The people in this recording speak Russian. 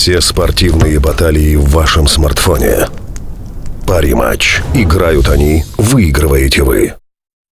Все спортивные баталии в вашем смартфоне. Пари-матч. Играют они, выигрываете вы.